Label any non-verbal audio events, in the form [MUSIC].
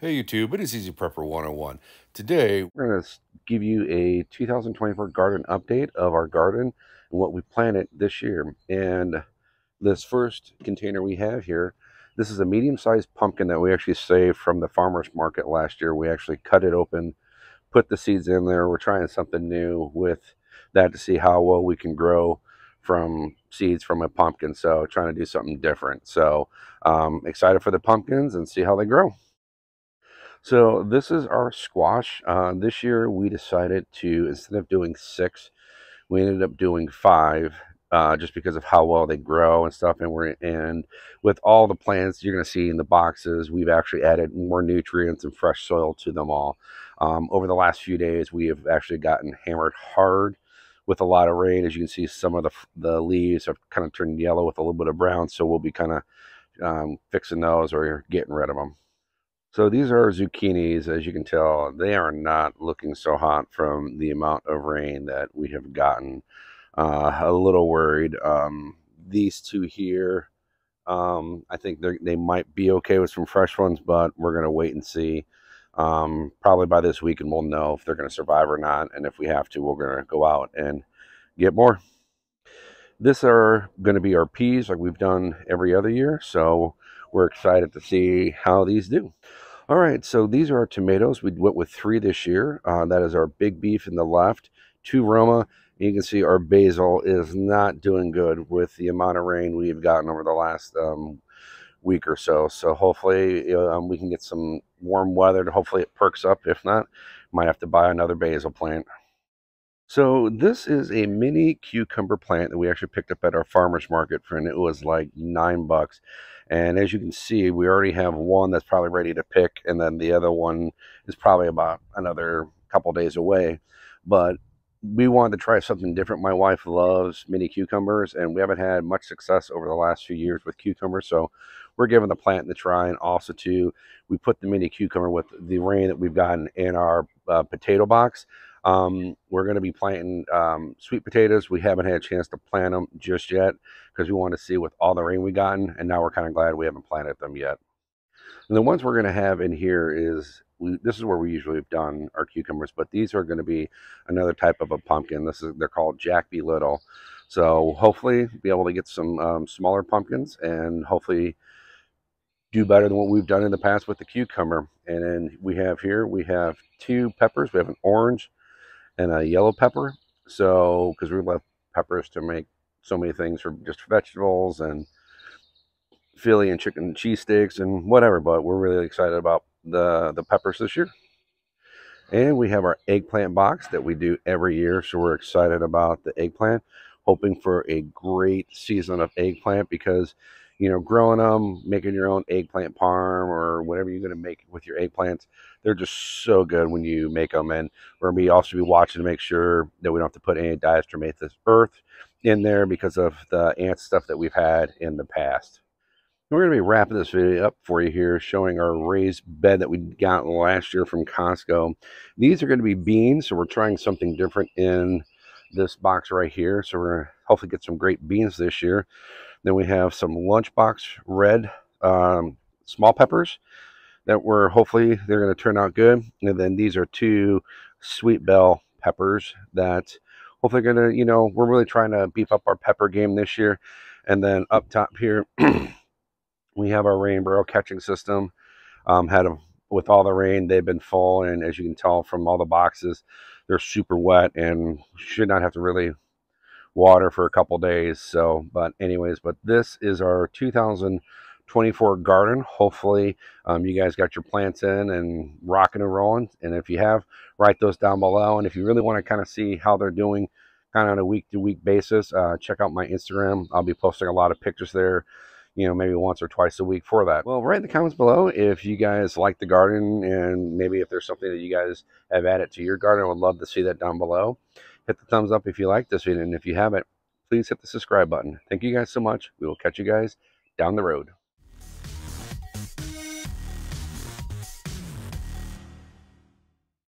Hey YouTube, it is Easy Prepper 101. Today, we're going to give you a 2024 garden update of our garden and what we planted this year. And this first container we have here, this is a medium-sized pumpkin that we actually saved from the farmer's market last year. We actually cut it open, put the seeds in there. We're trying something new with that to see how well we can grow from seeds from a pumpkin. So trying to do something different. So um, excited for the pumpkins and see how they grow. So this is our squash. Uh, this year we decided to, instead of doing six, we ended up doing five uh, just because of how well they grow and stuff. And we're and with all the plants you're going to see in the boxes, we've actually added more nutrients and fresh soil to them all. Um, over the last few days, we have actually gotten hammered hard with a lot of rain. As you can see, some of the the leaves have kind of turned yellow with a little bit of brown. So we'll be kind of um, fixing those or getting rid of them. So these are zucchinis, as you can tell, they are not looking so hot from the amount of rain that we have gotten. Uh, a little worried. Um, these two here, um, I think they might be okay with some fresh ones, but we're going to wait and see. Um, probably by this week, and we'll know if they're going to survive or not. And if we have to, we're going to go out and get more. This are going to be our peas like we've done every other year. So we're excited to see how these do. All right, so these are our tomatoes. We went with three this year. Uh, that is our big beef in the left, two Roma. You can see our basil is not doing good with the amount of rain we've gotten over the last um, week or so. So hopefully um, we can get some warm weather. Hopefully it perks up. If not, might have to buy another basil plant. So this is a mini cucumber plant that we actually picked up at our farmer's market for, and it was like nine bucks. And as you can see, we already have one that's probably ready to pick, and then the other one is probably about another couple days away. But we wanted to try something different. My wife loves mini cucumbers, and we haven't had much success over the last few years with cucumbers. So we're giving the plant the try. And also, too, we put the mini cucumber with the rain that we've gotten in our uh, potato box. Um, we're going to be planting um, sweet potatoes. We haven't had a chance to plant them just yet because we want to see with all the rain we gotten, and now we're kind of glad we haven't planted them yet. And the ones we're going to have in here is we, this is where we usually have done our cucumbers, but these are going to be another type of a pumpkin. This is they're called Jack Be Little. So hopefully be able to get some um, smaller pumpkins and hopefully do better than what we've done in the past with the cucumber. And then we have here, we have two peppers. We have an orange and a yellow pepper. So, because we love peppers to make so many things for just vegetables and Philly and chicken and cheese sticks and whatever. But we're really excited about the, the peppers this year. And we have our eggplant box that we do every year. So we're excited about the eggplant, hoping for a great season of eggplant because you know, growing them, making your own eggplant parm or whatever you're going to make with your eggplants. They're just so good when you make them. And we're going to be also be watching to make sure that we don't have to put any diatomaceous earth in there because of the ant stuff that we've had in the past. We're going to be wrapping this video up for you here, showing our raised bed that we got last year from Costco. These are going to be beans, so we're trying something different in this box right here. So we're hopefully get some great beans this year. Then we have some lunchbox red um, small peppers that were hopefully they're going to turn out good. And then these are two sweet bell peppers that hopefully going to, you know, we're really trying to beef up our pepper game this year. And then up top here, [CLEARS THROAT] we have our rain barrel catching system. Um, had them with all the rain, they've been full. And as you can tell from all the boxes, they're super wet and should not have to really water for a couple days. So, but anyways, but this is our 2024 garden. Hopefully, um, you guys got your plants in and rocking and rolling. And if you have, write those down below. And if you really want to kind of see how they're doing kind of on a week to week basis, uh, check out my Instagram. I'll be posting a lot of pictures there you know, maybe once or twice a week for that. Well, write in the comments below if you guys like the garden and maybe if there's something that you guys have added to your garden. I would love to see that down below. Hit the thumbs up if you like this video, and if you haven't, please hit the subscribe button. Thank you guys so much. We will catch you guys down the road.